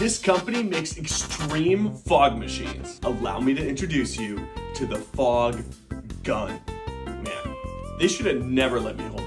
This company makes extreme fog machines. Allow me to introduce you to the Fog Gun. Man, they should have never let me hold